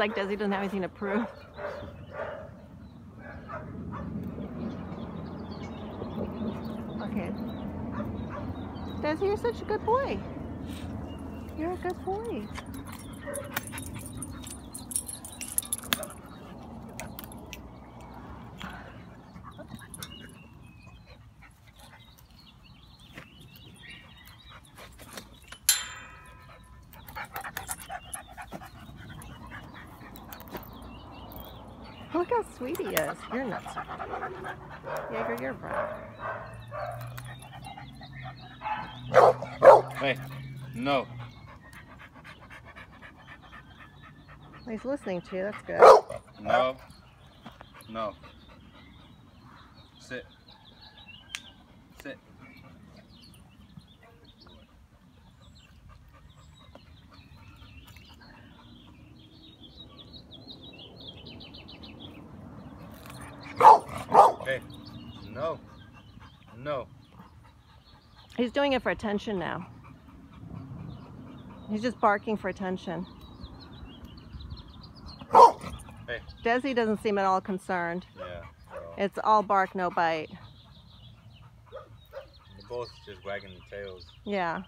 like Desi doesn't have anything to prove. Okay. Desi, you're such a good boy. You're a good boy. Look how sweet he is. You're not sweet. Jaeger, you're brown. Hey, no. He's listening to you. That's good. No. No. Sit. Sit. Hey. No. No. He's doing it for attention now. He's just barking for attention. Hey. Desi doesn't seem at all concerned. Yeah. It's all bark, no bite. they're both just wagging their tails. Yeah.